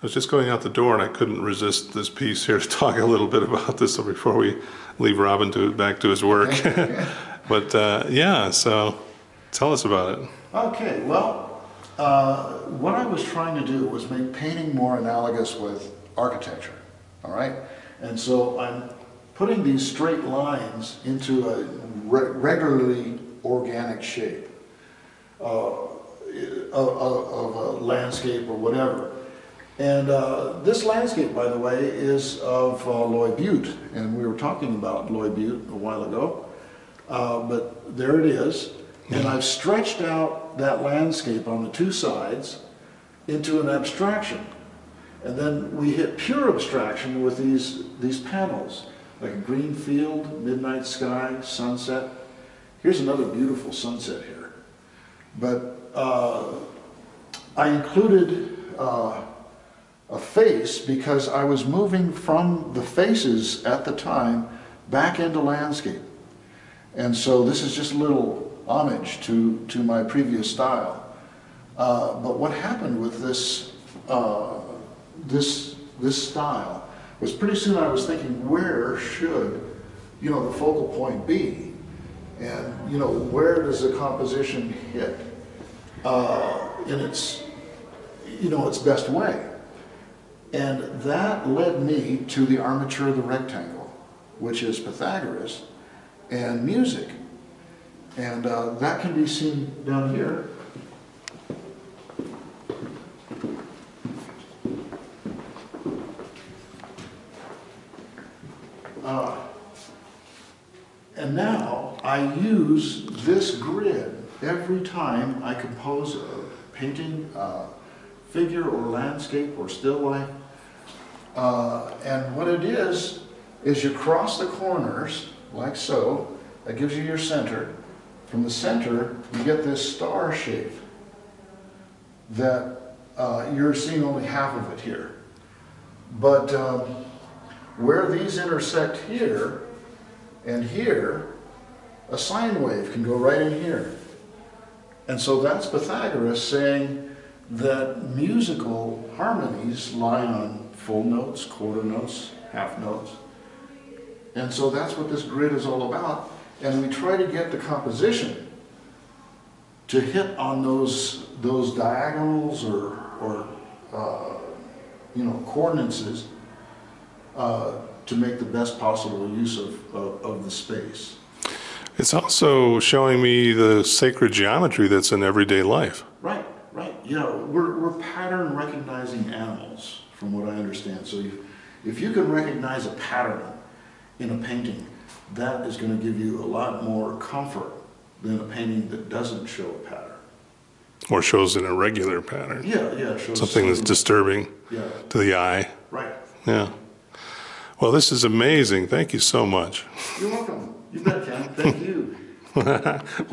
I was just going out the door and I couldn't resist this piece here to talk a little bit about this before we leave Robin to back to his work. but uh, yeah, so tell us about it. Okay, well, uh, what I was trying to do was make painting more analogous with architecture, all right? And so I'm putting these straight lines into a re- regularly organic shape uh, of, of, of a landscape or whatever. And uh, this landscape, by the way, is of uh, Lloyd Butte, and we were talking about Lloyd Butte a while ago. Uh, but there it is. And I've stretched out that landscape on the two sides into an abstraction. And then we hit pure abstraction with these, these panels, like a green field, midnight sky, sunset. Here's another beautiful sunset here. But uh, I included uh, a face because I was moving from the faces at the time back into landscape. And so this is just a little homage to, to my previous style. Uh, but what happened with this, uh, this, this style was pretty soon I was thinking, where should, you know, the focal point be? And, you know, where does the composition hit uh, in its, you know, its best way? And that led me to the armature of the rectangle, which is Pythagoras and music. And uh, that can be seen down here. Uh, and now I use this grid every time I compose a painting, uh, figure or landscape or still life. Uh, and what it is, is you cross the corners like so. That gives you your center. From the center, you get this star shape that uh, you're seeing only half of it here. But um, where these intersect here and here, a sine wave can go right in here. And so that's Pythagoras saying that musical harmonies lie on full notes, quarter notes, half notes. And so that's what this grid is all about. And we try to get the composition to hit on those, those diagonals or, or uh, you know, coordinates uh, to make the best possible use of, of, of the space. It's also showing me the sacred geometry that's in everyday life. Right, right. You know, we're, we're pattern recognizing animals, from what I understand. So if, if you can recognize a pattern in a painting, that is going to give you a lot more comfort than a painting that doesn't show a pattern. Or shows an irregular pattern. Yeah, yeah. Something that's disturbing Yeah, to the eye. right. Yeah. Well, this is amazing. Thank you so much. You're welcome. You bet, Ken. Thank you.